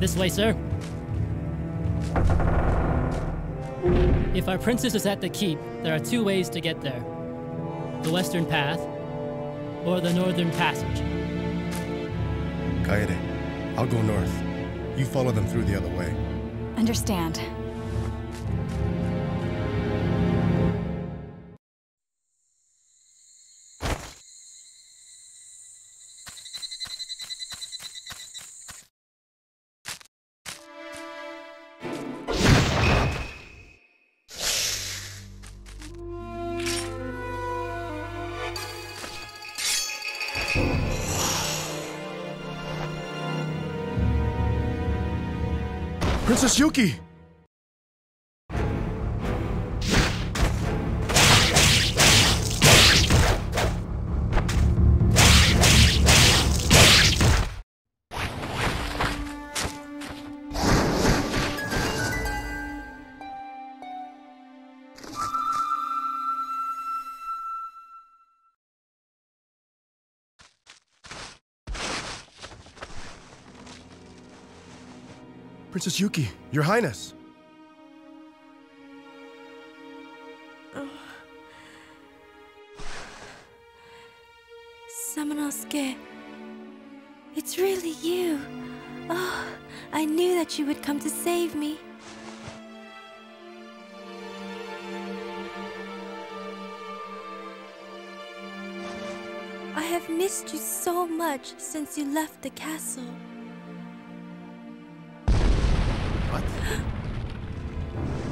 This way, sir. If our princess is at the keep, there are two ways to get there the western path or the northern passage. Kaede, I'll go north. You follow them through the other way. Understand. Princess Yuki! Princess Yuki, Your Highness. Samanosuke, it's really you. Oh, I knew that you would come to save me. I have missed you so much since you left the castle.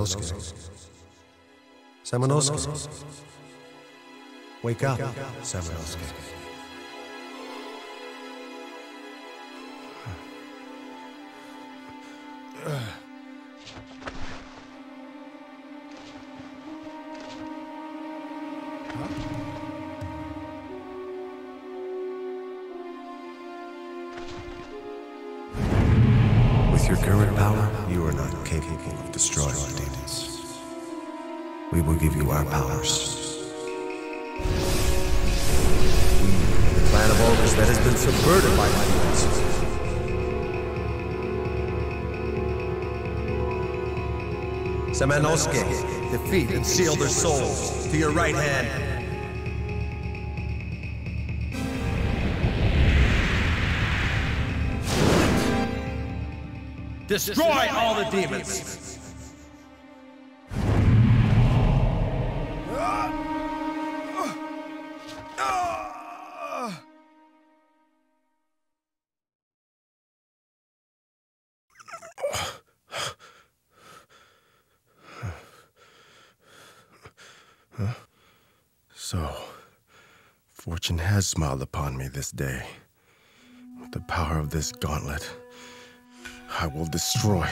Samanosuke. Samanosuke. Wake up, Samanosuke. With Samanosuke, defeat and seal their souls to your right hand. Destroy all the demons! Fortune has smiled upon me this day. With the power of this gauntlet, I will destroy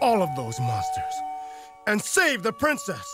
all of those monsters and save the princess!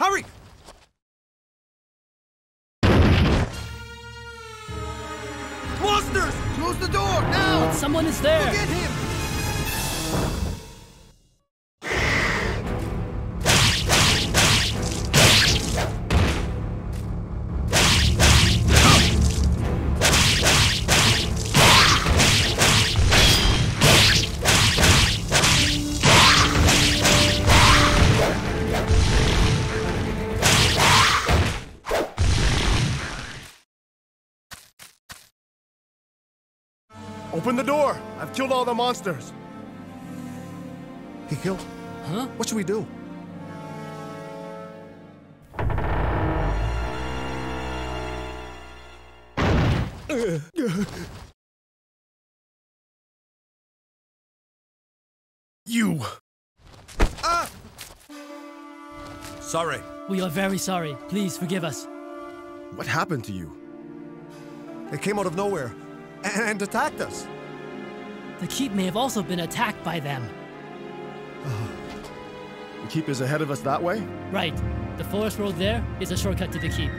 Hurry! Monsters! Close the door, now! Someone is there! Get him! Open the door! I've killed all the monsters! He killed. Huh? What should we do? You! Ah! Sorry. We are very sorry. Please forgive us. What happened to you? They came out of nowhere and, and attacked us. The keep may have also been attacked by them. The keep is ahead of us that way? Right. The forest road there is a shortcut to the keep.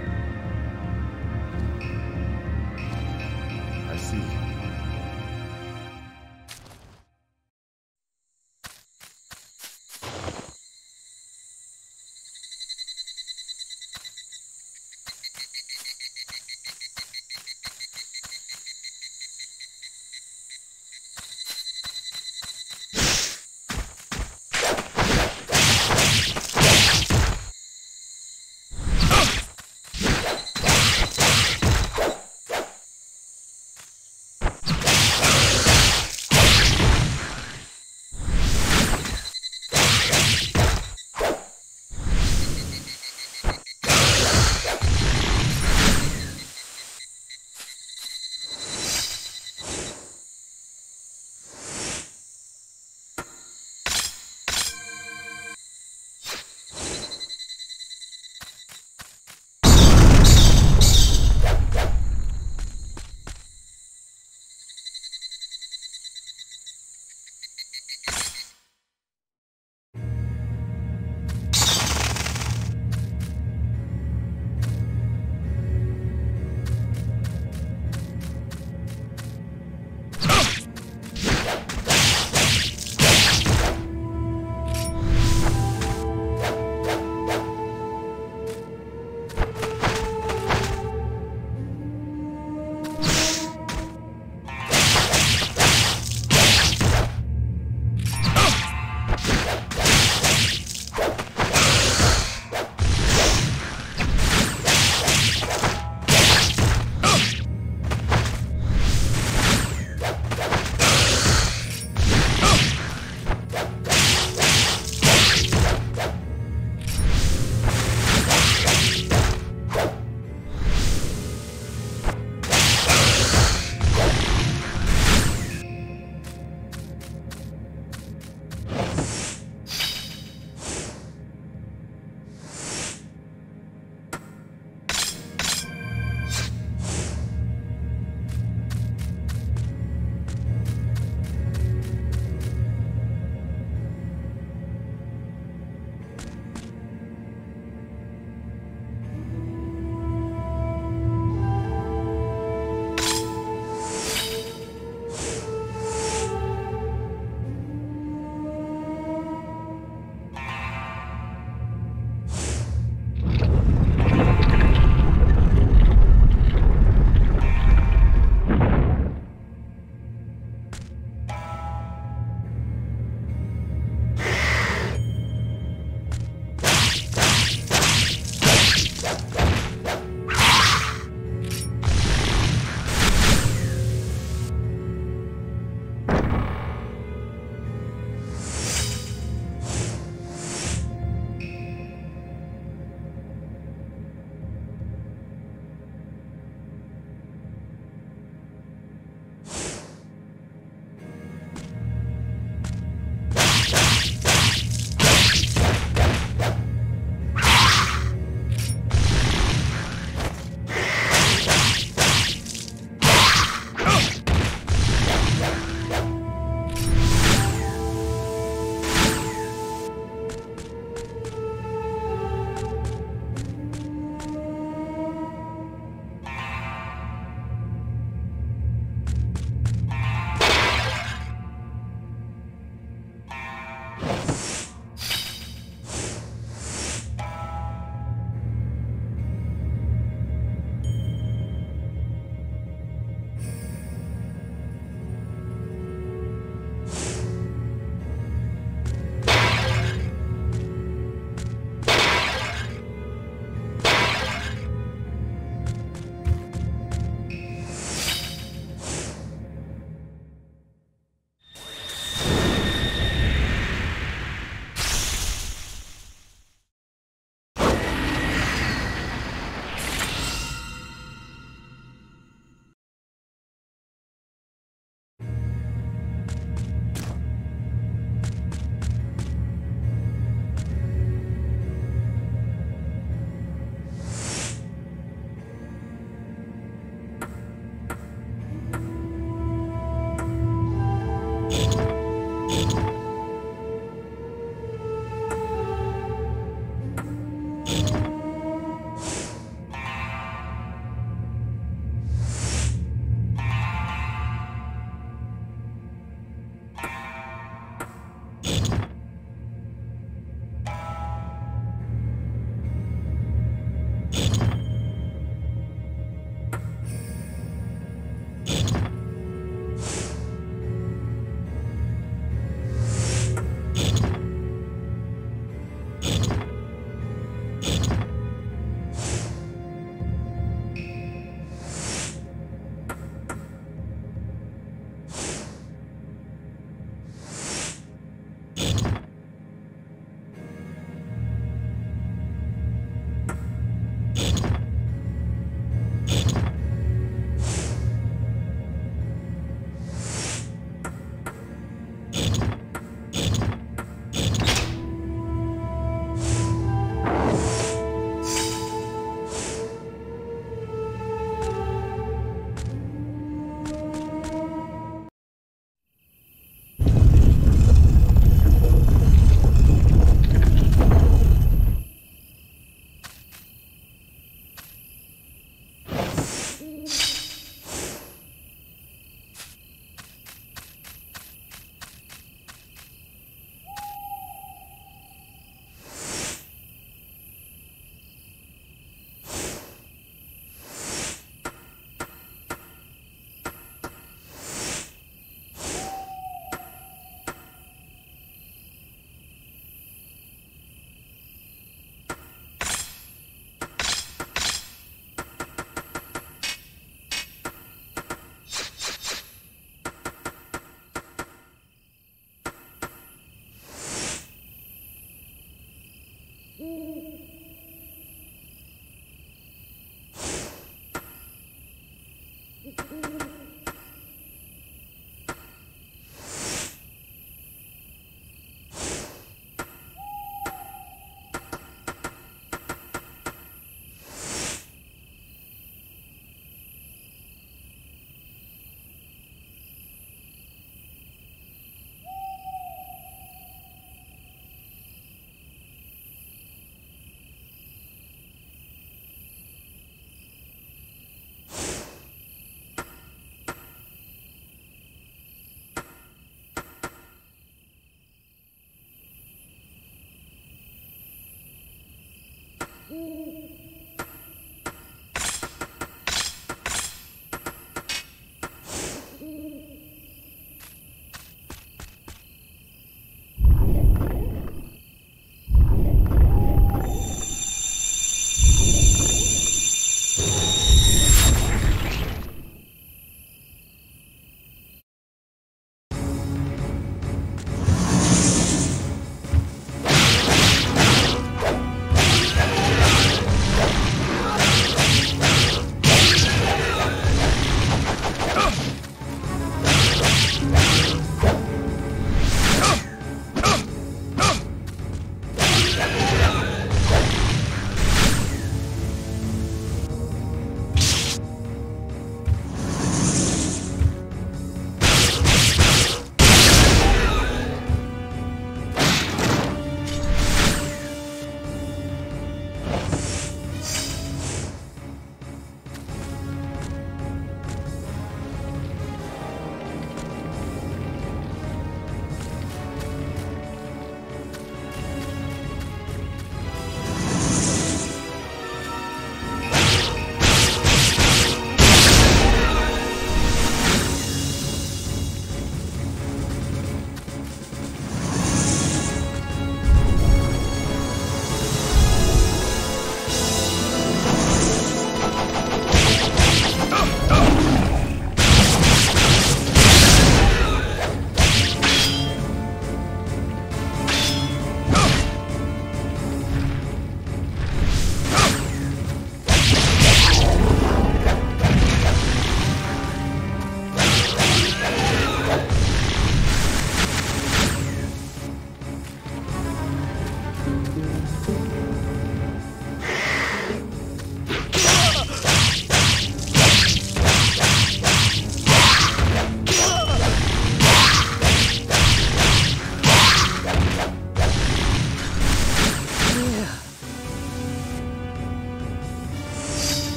Mm-hmm.